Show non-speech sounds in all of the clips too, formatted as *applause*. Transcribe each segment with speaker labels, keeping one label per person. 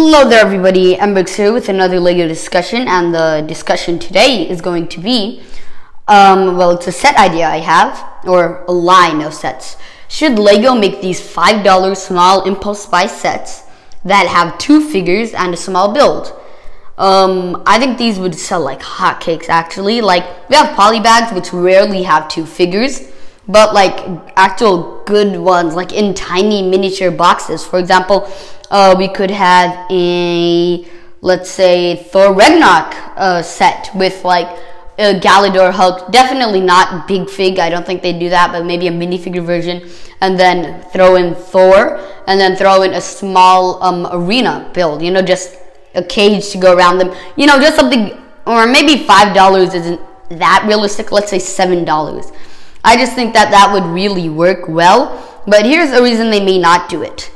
Speaker 1: Hello there everybody, Mbrickz here with another LEGO discussion and the discussion today is going to be, um, well it's a set idea I have, or a line of sets. Should LEGO make these $5 small impulse buy sets that have two figures and a small build? Um, I think these would sell like hotcakes actually. Like, we have polybags which rarely have two figures, but like actual good ones, like in tiny miniature boxes. For example, uh, we could have a let's say Thor Ragnarok uh, set with like a Gladiator Hulk. Definitely not big fig. I don't think they do that, but maybe a minifigure version, and then throw in Thor, and then throw in a small um, arena build. You know, just a cage to go around them. You know, just something, or maybe five dollars isn't that realistic. Let's say seven dollars. I just think that that would really work well. But here's a reason they may not do it.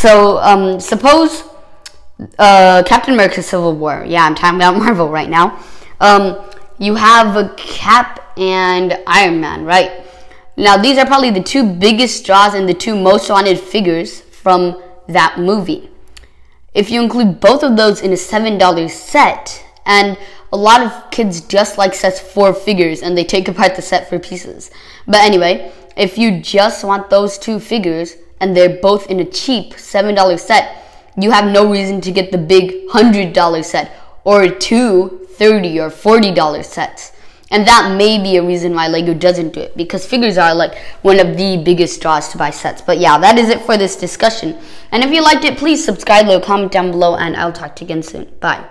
Speaker 1: So, um, suppose uh, Captain America Civil War. Yeah, I'm talking about *laughs* Marvel right now. Um, you have a Cap and Iron Man, right? Now, these are probably the two biggest draws and the two most wanted figures from that movie. If you include both of those in a $7 set, and a lot of kids just like sets for figures and they take apart the set for pieces. But anyway, if you just want those two figures, and they're both in a cheap $7 set, you have no reason to get the big $100 set or two $30 or $40 sets. And that may be a reason why LEGO doesn't do it because figures are like one of the biggest draws to buy sets. But yeah, that is it for this discussion. And if you liked it, please subscribe, leave a comment down below, and I'll talk to you again soon. Bye.